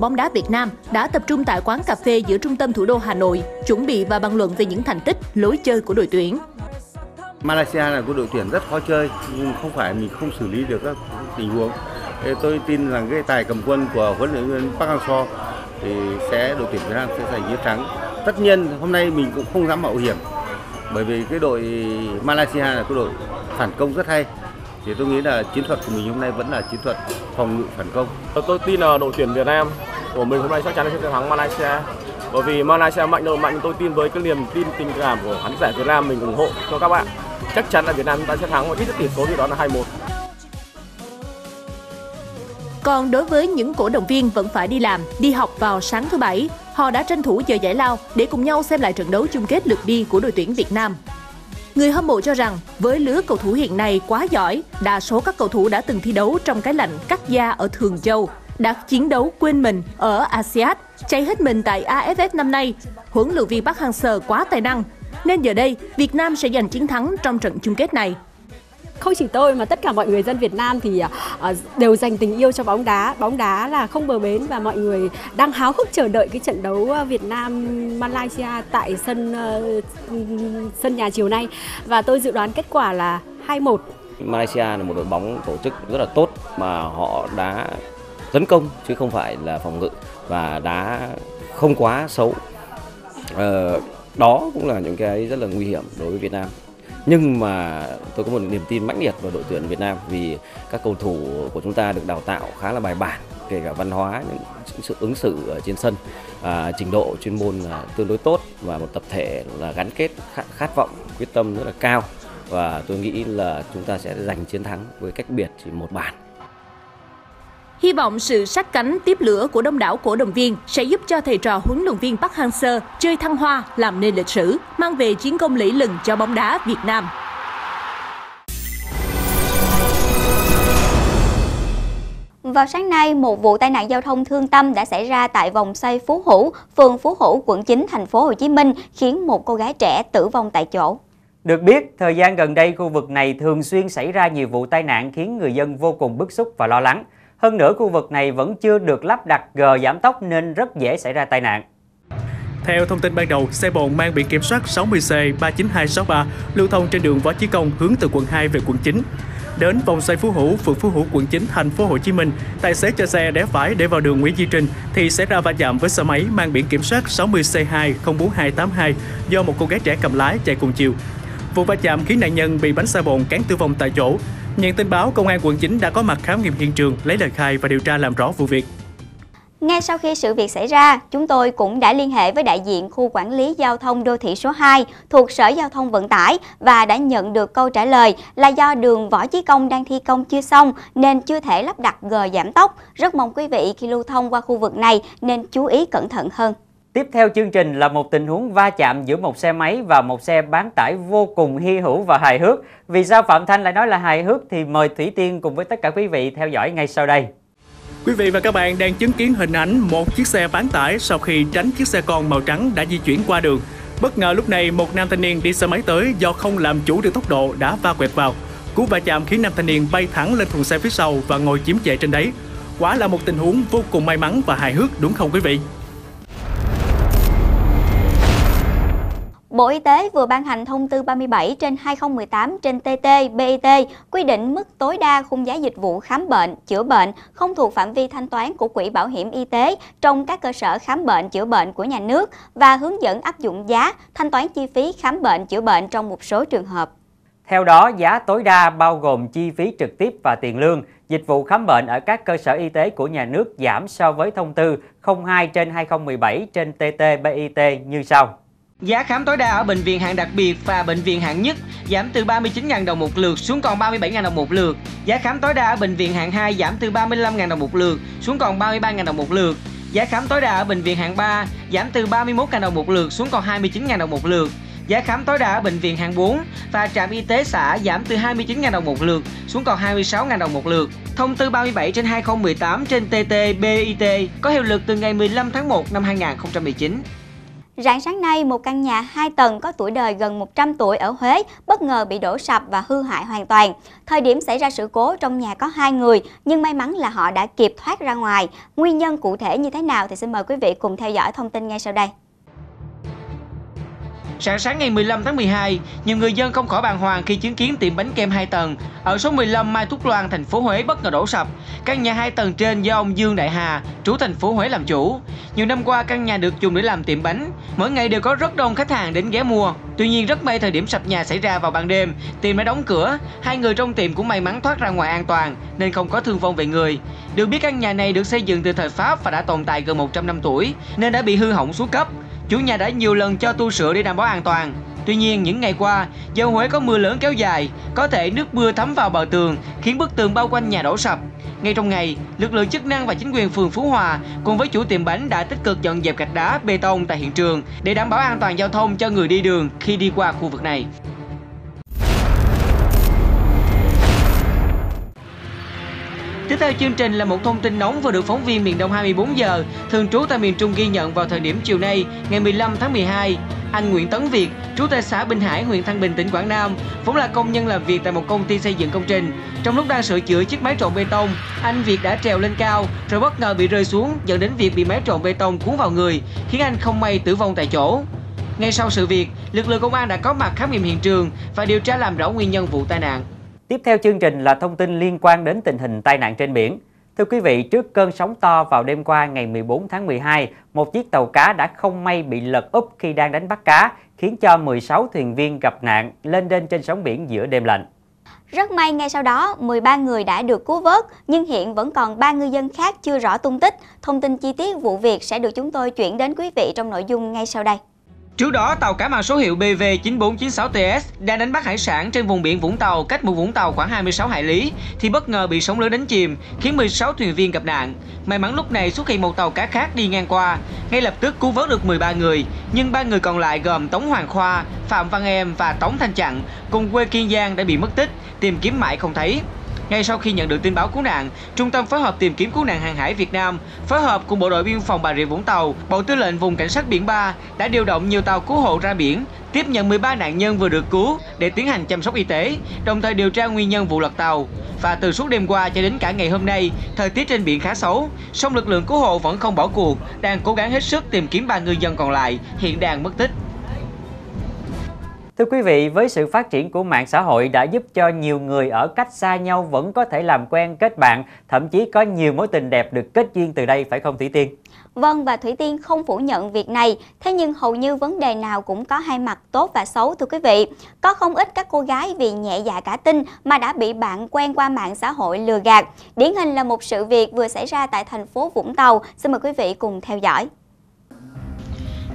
bóng đá Việt Nam đã tập trung tại quán cà phê giữa trung tâm thủ đô Hà Nội, chuẩn bị và bàn luận về những thành tích, lối chơi của đội tuyển. Malaysia là của đội tuyển rất khó chơi, nhưng không phải mình không xử lý được các tình huống. Tôi tin rằng cái tài cầm quân của huấn luyện viên Park Hang-seo thì sẽ đội tuyển Việt Nam sẽ giành chiến thắng. Tất nhiên hôm nay mình cũng không dám mạo hiểm bởi vì cái đội Malaysia là cái đội phản công rất hay thì tôi nghĩ là chiến thuật của mình hôm nay vẫn là chiến thuật phòng ngự phản công. Tôi tin là đội tuyển Việt Nam của mình hôm nay chắc chắn sẽ thắng Malaysia. Bởi vì Malaysia mạnh đội mạnh tôi tin với cái niềm tin tình cảm của khán giả Việt Nam mình ủng hộ cho các bạn. Chắc chắn là Việt Nam chúng ta sẽ thắng và ít nhất tỷ số thì đó là 2-1. Còn đối với những cổ động viên vẫn phải đi làm, đi học vào sáng thứ Bảy, họ đã tranh thủ giờ giải lao để cùng nhau xem lại trận đấu chung kết lượt đi của đội tuyển Việt Nam. Người hâm mộ cho rằng với lứa cầu thủ hiện nay quá giỏi, đa số các cầu thủ đã từng thi đấu trong cái lạnh cắt da ở Thường Châu, đã chiến đấu quên mình ở ASEAN, cháy hết mình tại AFF năm nay. Huấn luyện viên Park Hang-seo quá tài năng, nên giờ đây Việt Nam sẽ giành chiến thắng trong trận chung kết này không chỉ tôi mà tất cả mọi người dân Việt Nam thì à, à, đều dành tình yêu cho bóng đá. Bóng đá là không bờ bến và mọi người đang háo hức chờ đợi cái trận đấu à, Việt Nam Malaysia tại sân ờ, sân nhà chiều nay và tôi dự đoán kết quả là 2-1. Malaysia là một đội bóng tổ chức rất là tốt mà họ đã tấn công chứ không phải là phòng ngự và đá không quá xấu. Ờ, đó cũng là những cái rất là nguy hiểm đối với Việt Nam nhưng mà tôi có một niềm tin mãnh liệt vào đội tuyển Việt Nam vì các cầu thủ của chúng ta được đào tạo khá là bài bản kể cả văn hóa những sự ứng xử ở trên sân à, trình độ chuyên môn là tương đối tốt và một tập thể là gắn kết khát, khát vọng quyết tâm rất là cao. Và tôi nghĩ là chúng ta sẽ giành chiến thắng với cách biệt chỉ một bàn. Hy vọng sự sát cánh tiếp lửa của đông đảo cổ động viên sẽ giúp cho thầy trò huấn luyện viên Park Hang-seo chơi thăng hoa, làm nên lịch sử, mang về chiến công lẫy lừng cho bóng đá Việt Nam. Vào sáng nay, một vụ tai nạn giao thông thương tâm đã xảy ra tại vòng xoay Phú Hữu, phường Phú Hữu, quận 9, thành phố Hồ Chí Minh, khiến một cô gái trẻ tử vong tại chỗ. Được biết, thời gian gần đây khu vực này thường xuyên xảy ra nhiều vụ tai nạn khiến người dân vô cùng bức xúc và lo lắng. Hơn nữa, khu vực này vẫn chưa được lắp đặt gờ giảm tốc nên rất dễ xảy ra tai nạn. Theo thông tin ban đầu, xe bồn mang biển kiểm soát 60C 39263 lưu thông trên đường Võ Chí Công hướng từ quận 2 về quận 9. Đến vòng xoay Phú Hữu, phường Phú Hữu, quận 9, thành phố Hồ Chí Minh, tài xế cho xe để phải để vào đường Nguyễn Duy Trinh thì xảy ra va chạm với xe máy mang biển kiểm soát 60C2 04282 do một cô gái trẻ cầm lái chạy cùng chiều. Vụ va chạm khiến nạn nhân bị bánh xe bồn cán tử vong tại chỗ. Nhận tin báo, công an quận 9 đã có mặt khám nghiệm hiện trường, lấy lời khai và điều tra làm rõ vụ việc. Ngay sau khi sự việc xảy ra, chúng tôi cũng đã liên hệ với đại diện khu quản lý giao thông đô thị số 2 thuộc Sở Giao thông Vận tải và đã nhận được câu trả lời là do đường Võ Chí Công đang thi công chưa xong nên chưa thể lắp đặt gờ giảm tốc. Rất mong quý vị khi lưu thông qua khu vực này nên chú ý cẩn thận hơn. Tiếp theo chương trình là một tình huống va chạm giữa một xe máy và một xe bán tải vô cùng hy hữu và hài hước. Vì sao Phạm Thanh lại nói là hài hước thì mời Thủy Tiên cùng với tất cả quý vị theo dõi ngay sau đây. Quý vị và các bạn đang chứng kiến hình ảnh một chiếc xe bán tải sau khi tránh chiếc xe con màu trắng đã di chuyển qua đường. Bất ngờ lúc này một nam thanh niên đi xe máy tới do không làm chủ được tốc độ đã va quẹt vào. Cú va chạm khiến nam thanh niên bay thẳng lên thùng xe phía sau và ngồi chiếm trệ trên đấy. Quả là một tình huống vô cùng may mắn và hài hước, đúng không quý vị? Bộ Y tế vừa ban hành thông tư 37 trên 2018 trên TT BIT quy định mức tối đa khung giá dịch vụ khám bệnh, chữa bệnh không thuộc phạm vi thanh toán của Quỹ Bảo hiểm Y tế trong các cơ sở khám bệnh, chữa bệnh của nhà nước và hướng dẫn áp dụng giá thanh toán chi phí khám bệnh, chữa bệnh trong một số trường hợp. Theo đó, giá tối đa bao gồm chi phí trực tiếp và tiền lương, dịch vụ khám bệnh ở các cơ sở y tế của nhà nước giảm so với thông tư 02 trên 2017 trên TT BIT như sau. Giá khám tối đa ở bệnh viện hạng đặc biệt và bệnh viện hạng nhất giảm từ 39.000 đồng một lượt xuống còn 37.000 đồng một lượt. Giá khám tối đa ở bệnh viện hạng 2 giảm từ 35.000 đồng một lượt xuống còn 33.000 đồng một lượt. Giá khám tối đa ở bệnh viện hạng 3 giảm từ 31.000 đồng một lượt xuống còn 29.000 đồng một lượt. Giá khám tối đa ở bệnh viện hạng 4 và trạm y tế xã giảm từ 29.000 đồng một lượt xuống còn 26.000 đồng một lượt. Thông tư 37 trên 2018 trên TT BIT có hiệu lực từ ngày 15 tháng 1 năm 2019. Rạng sáng nay, một căn nhà 2 tầng có tuổi đời gần 100 tuổi ở Huế bất ngờ bị đổ sập và hư hại hoàn toàn. Thời điểm xảy ra sự cố, trong nhà có hai người, nhưng may mắn là họ đã kịp thoát ra ngoài. Nguyên nhân cụ thể như thế nào thì xin mời quý vị cùng theo dõi thông tin ngay sau đây. Sáng sáng ngày 15 tháng 12, nhiều người dân không khỏi bàng hoàng khi chứng kiến tiệm bánh kem 2 tầng ở số 15 Mai Thúc Loan, thành phố Huế bất ngờ đổ sập. Căn nhà 2 tầng trên do ông Dương Đại Hà, trú thành phố Huế làm chủ. Nhiều năm qua căn nhà được dùng để làm tiệm bánh, mỗi ngày đều có rất đông khách hàng đến ghé mua. Tuy nhiên rất may thời điểm sập nhà xảy ra vào ban đêm, tiệm đã đóng cửa, hai người trong tiệm cũng may mắn thoát ra ngoài an toàn nên không có thương vong về người. Được biết căn nhà này được xây dựng từ thời Pháp và đã tồn tại gần 100 năm tuổi nên đã bị hư hỏng xuống cấp. Chủ nhà đã nhiều lần cho tu sửa để đảm bảo an toàn. Tuy nhiên, những ngày qua, do Huế có mưa lớn kéo dài, có thể nước mưa thấm vào bờ tường, khiến bức tường bao quanh nhà đổ sập. Ngay trong ngày, lực lượng chức năng và chính quyền phường Phú Hòa cùng với chủ tiệm bánh đã tích cực dọn dẹp gạch đá, bê tông tại hiện trường để đảm bảo an toàn giao thông cho người đi đường khi đi qua khu vực này. Tiếp theo chương trình là một thông tin nóng vừa được phóng viên miền Đông 24 giờ thường trú tại miền Trung ghi nhận vào thời điểm chiều nay, ngày 15 tháng 12. Anh Nguyễn Tấn Việt, trú tại xã Bình Hải, huyện Thăng Bình, tỉnh Quảng Nam, vốn là công nhân làm việc tại một công ty xây dựng công trình. Trong lúc đang sửa chữa chiếc máy trộn bê tông, anh Việt đã trèo lên cao rồi bất ngờ bị rơi xuống, dẫn đến việc bị máy trộn bê tông cuốn vào người, khiến anh không may tử vong tại chỗ. Ngay sau sự việc, lực lượng công an đã có mặt khám nghiệm hiện trường và điều tra làm rõ nguyên nhân vụ tai nạn. Tiếp theo chương trình là thông tin liên quan đến tình hình tai nạn trên biển. Thưa quý vị, trước cơn sóng to vào đêm qua ngày 14 tháng 12, một chiếc tàu cá đã không may bị lật úp khi đang đánh bắt cá, khiến cho 16 thuyền viên gặp nạn lên đên trên sóng biển giữa đêm lạnh. Rất may ngay sau đó, 13 người đã được cứu vớt, nhưng hiện vẫn còn 3 ngư dân khác chưa rõ tung tích. Thông tin chi tiết vụ việc sẽ được chúng tôi chuyển đến quý vị trong nội dung ngay sau đây. Trước đó, tàu cá mang số hiệu BV9496TS đang đánh bắt hải sản trên vùng biển Vũng Tàu cách mũi Vũng Tàu khoảng 26 hải lý thì bất ngờ bị sóng lớn đánh chìm, khiến 16 thuyền viên gặp nạn. May mắn lúc này xuất hiện một tàu cá khác đi ngang qua, ngay lập tức cứu vớt được 13 người, nhưng ba người còn lại gồm Tống Hoàng Khoa, Phạm Văn Em và Tống Thanh Chặn cùng quê Kiên Giang đã bị mất tích, tìm kiếm mãi không thấy. Ngay sau khi nhận được tin báo cứu nạn, Trung tâm phối hợp tìm kiếm cứu nạn hàng hải Việt Nam phối hợp cùng bộ đội biên phòng Bà Rịa Vũng Tàu, Bộ Tư lệnh vùng cảnh sát biển 3 đã điều động nhiều tàu cứu hộ ra biển, tiếp nhận 13 nạn nhân vừa được cứu để tiến hành chăm sóc y tế, đồng thời điều tra nguyên nhân vụ lật tàu. Và từ suốt đêm qua cho đến cả ngày hôm nay, thời tiết trên biển khá xấu, song lực lượng cứu hộ vẫn không bỏ cuộc, đang cố gắng hết sức tìm kiếm ba ngư dân còn lại hiện đang mất tích. Thưa quý vị, với sự phát triển của mạng xã hội đã giúp cho nhiều người ở cách xa nhau vẫn có thể làm quen kết bạn, thậm chí có nhiều mối tình đẹp được kết duyên từ đây phải không Thủy Tiên? Vâng và Thủy Tiên không phủ nhận việc này, thế nhưng hầu như vấn đề nào cũng có hai mặt tốt và xấu thưa quý vị. Có không ít các cô gái vì nhẹ dạ cả tin mà đã bị bạn quen qua mạng xã hội lừa gạt. Điển hình là một sự việc vừa xảy ra tại thành phố Vũng Tàu. Xin mời quý vị cùng theo dõi.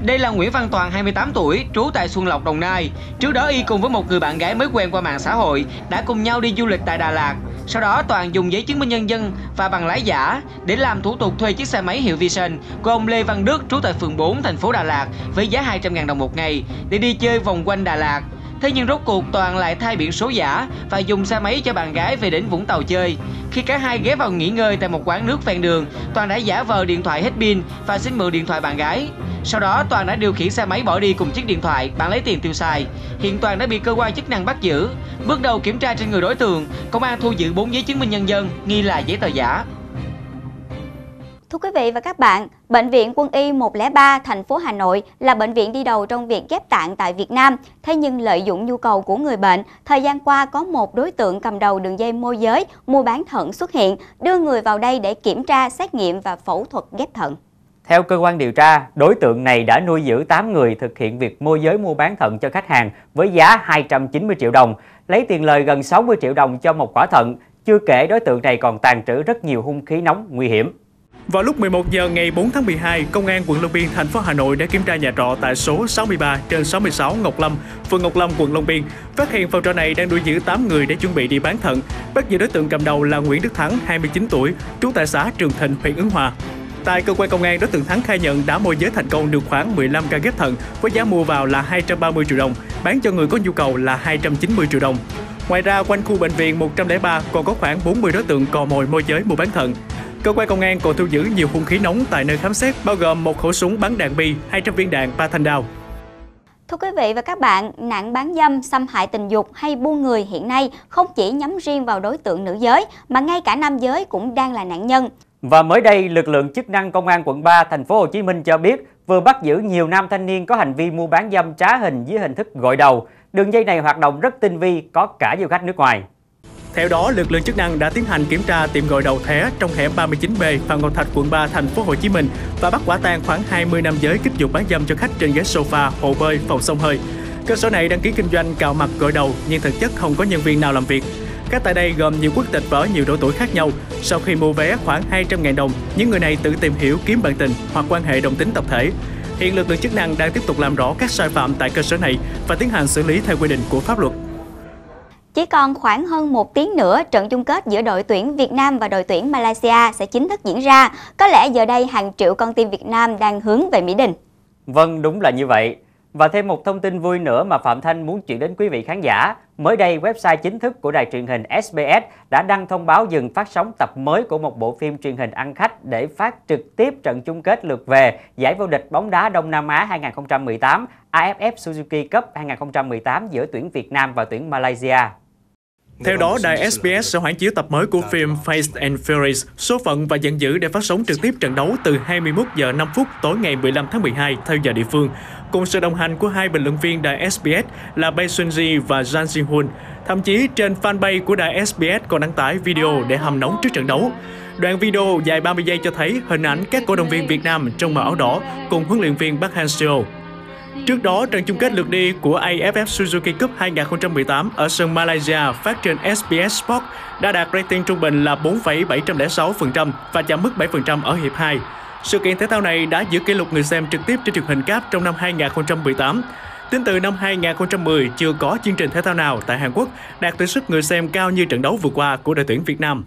Đây là Nguyễn Văn Toàn 28 tuổi, trú tại Xuân Lộc, Đồng Nai. Trước đó y cùng với một người bạn gái mới quen qua mạng xã hội đã cùng nhau đi du lịch tại Đà Lạt. Sau đó Toàn dùng giấy chứng minh nhân dân và bằng lái giả để làm thủ tục thuê chiếc xe máy hiệu Vision của ông Lê Văn Đức trú tại phường 4 thành phố Đà Lạt với giá 200.000 đồng một ngày để đi chơi vòng quanh Đà Lạt. Thế nhưng rốt cuộc Toàn lại thay biển số giả và dùng xe máy cho bạn gái về đến Vũng Tàu chơi. Khi cả hai ghé vào nghỉ ngơi tại một quán nước ven đường, Toàn đã giả vờ điện thoại hết pin và xin mượn điện thoại bạn gái. Sau đó Toàn đã điều khiển xe máy bỏ đi cùng chiếc điện thoại, bạn lấy tiền tiêu xài. Hiện Toàn đã bị cơ quan chức năng bắt giữ. Bước đầu kiểm tra trên người đối tượng, công an thu giữ 4 giấy chứng minh nhân dân nghi là giấy tờ giả. Thưa quý vị và các bạn, Bệnh viện Quân y 103 thành phố Hà Nội là bệnh viện đi đầu trong việc ghép tạng tại Việt Nam. Thế nhưng lợi dụng nhu cầu của người bệnh, thời gian qua có một đối tượng cầm đầu đường dây môi giới mua bán thận xuất hiện, đưa người vào đây để kiểm tra, xét nghiệm và phẫu thuật ghép thận. Theo cơ quan điều tra, đối tượng này đã nuôi giữ 8 người thực hiện việc môi giới mua bán thận cho khách hàng với giá 290 triệu đồng, lấy tiền lời gần 60 triệu đồng cho một quả thận. Chưa kể đối tượng này còn tàn trữ rất nhiều hung khí nóng nguy hiểm. Vào lúc 11 giờ ngày 4 tháng 12, Công an quận Long Biên, thành phố Hà Nội đã kiểm tra nhà trọ tại số 63 trên 66 Ngọc Lâm, phường Ngọc Lâm, quận Long Biên. Phát hiện phòng trọ này đang nuôi giữ 8 người để chuẩn bị đi bán thận. Bắt giữ đối tượng cầm đầu là Nguyễn Đức Thắng, 29 tuổi, trú tại xã Trường Thịnh, huyện Ứng Hòa. Tại cơ quan công an, đối tượng Thắng khai nhận đã môi giới thành công được khoảng 15 ca ghép thận với giá mua vào là 230 triệu đồng, bán cho người có nhu cầu là 290 triệu đồng. Ngoài ra, quanh khu bệnh viện 103 còn có khoảng 40 đối tượng cò mồi môi giới mua bán thận. Cơ quan công an còn thu giữ nhiều hung khí nóng tại nơi khám xét, bao gồm một khẩu súng bắn đạn bi, 200 viên đạn ba thanh đao. Thưa quý vị và các bạn, nạn bán dâm, xâm hại tình dục hay buôn người hiện nay không chỉ nhắm riêng vào đối tượng nữ giới mà ngay cả nam giới cũng đang là nạn nhân. Và mới đây, lực lượng chức năng công an quận 3 thành phố Hồ Chí Minh cho biết vừa bắt giữ nhiều nam thanh niên có hành vi mua bán dâm trá hình dưới hình thức gội đầu. Đường dây này hoạt động rất tinh vi, có cả du khách nước ngoài. Theo đó, lực lượng chức năng đã tiến hành kiểm tra tiệm gội đầu thẻ trong hẻm 39B, Phạm Ngọc Thạch, quận 3, thành phố Hồ Chí Minh và bắt quả tang khoảng 20 nam giới kích dục bán dâm cho khách trên ghế sofa, hồ bơi, phòng sông hơi. Cơ sở này đăng ký kinh doanh cạo mặt gội đầu nhưng thực chất không có nhân viên nào làm việc. Khách tại đây gồm nhiều quốc tịch và ở nhiều độ tuổi khác nhau. Sau khi mua vé khoảng 200.000 đồng, những người này tự tìm hiểu kiếm bạn tình hoặc quan hệ đồng tính tập thể. Hiện lực lượng chức năng đang tiếp tục làm rõ các sai phạm tại cơ sở này và tiến hành xử lý theo quy định của pháp luật. Chỉ còn khoảng hơn một tiếng nữa, trận chung kết giữa đội tuyển Việt Nam và đội tuyển Malaysia sẽ chính thức diễn ra. Có lẽ giờ đây hàng triệu con tim Việt Nam đang hướng về Mỹ Đình. Vâng, đúng là như vậy. Và thêm một thông tin vui nữa mà Phạm Thanh muốn chuyển đến quý vị khán giả. Mới đây, website chính thức của đài truyền hình SBS đã đăng thông báo dừng phát sóng tập mới của một bộ phim truyền hình ăn khách để phát trực tiếp trận chung kết lượt về giải vô địch bóng đá Đông Nam Á 2018 AFF Suzuki Cup 2018 giữa tuyển Việt Nam và tuyển Malaysia. Theo đó, đài SBS sẽ hoãn chiếu tập mới của phim Fast and Furious, số phận và giận dữ để phát sóng trực tiếp trận đấu từ 21 giờ 5 phút tối ngày 15 tháng 12 theo giờ địa phương, cùng sự đồng hành của hai bình luận viên đài SBS là Bae Sunji và Jan Jin Hoon. Thậm chí trên fanpage của đài SBS còn đăng tải video để hầm nóng trước trận đấu. Đoạn video dài 30 giây cho thấy hình ảnh các cổ động viên Việt Nam trong màu áo đỏ cùng huấn luyện viên Park Hang-seo. Trước đó, trận chung kết lượt đi của AFF Suzuki Cup 2018 ở sân Malaysia phát trên SBS Sport đã đạt rating trung bình là 4,706% và chạm mức 7% ở hiệp 2. Sự kiện thể thao này đã giữ kỷ lục người xem trực tiếp trên truyền hình cáp trong năm 2018. Tính từ năm 2010, chưa có chương trình thể thao nào tại Hàn Quốc đạt tỷ suất người xem cao như trận đấu vừa qua của đội tuyển Việt Nam.